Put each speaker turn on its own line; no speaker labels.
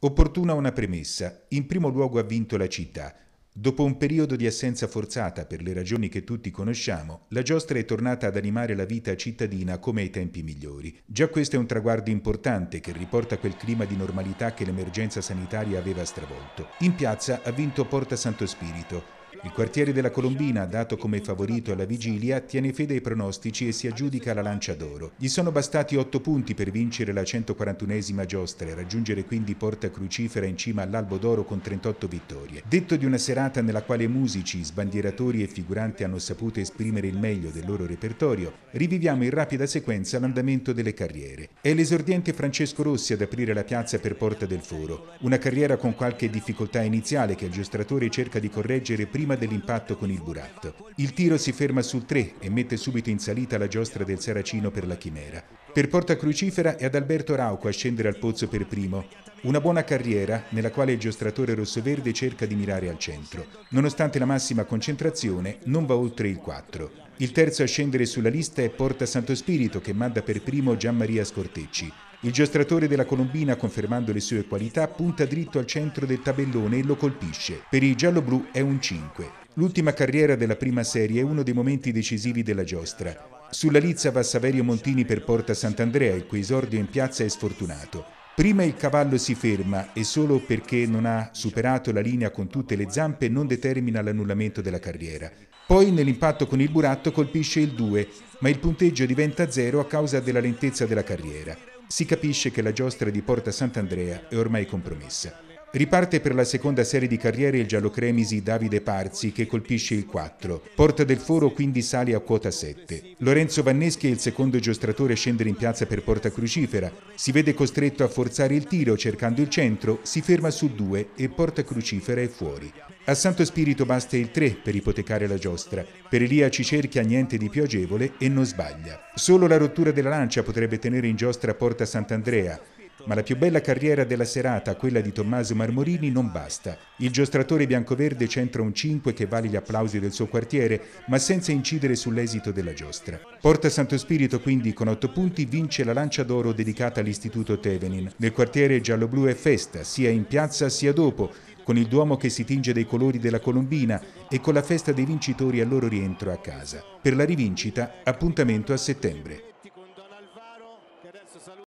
Opportuna una premessa. In primo luogo ha vinto la città. Dopo un periodo di assenza forzata per le ragioni che tutti conosciamo, la giostra è tornata ad animare la vita cittadina come ai tempi migliori. Già questo è un traguardo importante che riporta quel clima di normalità che l'emergenza sanitaria aveva stravolto. In piazza ha vinto Porta Santo Spirito, il quartiere della Colombina, dato come favorito alla vigilia, tiene fede ai pronostici e si aggiudica la lancia d'oro. Gli sono bastati otto punti per vincere la 141esima giostra e raggiungere quindi Porta Crucifera in cima all'Albo d'Oro con 38 vittorie. Detto di una serata nella quale musici, sbandieratori e figuranti hanno saputo esprimere il meglio del loro repertorio, riviviamo in rapida sequenza l'andamento delle carriere. È l'esordiente Francesco Rossi ad aprire la piazza per Porta del Foro. Una carriera con qualche difficoltà iniziale che il giostratore cerca di correggere prima prima dell'impatto con il buratto. Il tiro si ferma sul 3 e mette subito in salita la giostra del Saracino per la chimera. Per Porta Crucifera è ad Alberto Rauco a scendere al pozzo per primo. Una buona carriera nella quale il giostratore rossoverde cerca di mirare al centro. Nonostante la massima concentrazione, non va oltre il 4. Il terzo a scendere sulla lista è Porta Santo Spirito che manda per primo Gian Maria Scortecci. Il giostratore della Colombina, confermando le sue qualità, punta dritto al centro del tabellone e lo colpisce. Per i giallo-blu è un 5. L'ultima carriera della prima serie è uno dei momenti decisivi della giostra. Sulla lizza va Saverio Montini per Porta Sant'Andrea, il cui esordio in piazza è sfortunato. Prima il cavallo si ferma e solo perché non ha superato la linea con tutte le zampe non determina l'annullamento della carriera. Poi nell'impatto con il buratto colpisce il 2, ma il punteggio diventa 0 a causa della lentezza della carriera si capisce che la giostra di Porta Sant'Andrea è ormai compromessa. Riparte per la seconda serie di carriere il giallocremisi Davide Parzi che colpisce il 4. Porta del Foro quindi sale a quota 7. Lorenzo Vanneschi è il secondo giostratore a scendere in piazza per Porta Crucifera. Si vede costretto a forzare il tiro cercando il centro, si ferma su 2 e Porta Crucifera è fuori. A Santo Spirito basta il 3 per ipotecare la giostra. Per Elia ci cerchia niente di più agevole e non sbaglia. Solo la rottura della lancia potrebbe tenere in giostra Porta Sant'Andrea, ma la più bella carriera della serata, quella di Tommaso Marmorini, non basta. Il giostratore biancoverde centra un 5 che vale gli applausi del suo quartiere, ma senza incidere sull'esito della giostra. Porta Santo Spirito quindi con 8 punti vince la lancia d'oro dedicata all'Istituto Tevenin. Nel quartiere giallo-blu è festa, sia in piazza sia dopo, con il Duomo che si tinge dei colori della Colombina e con la festa dei vincitori al loro rientro a casa. Per la rivincita, appuntamento a settembre.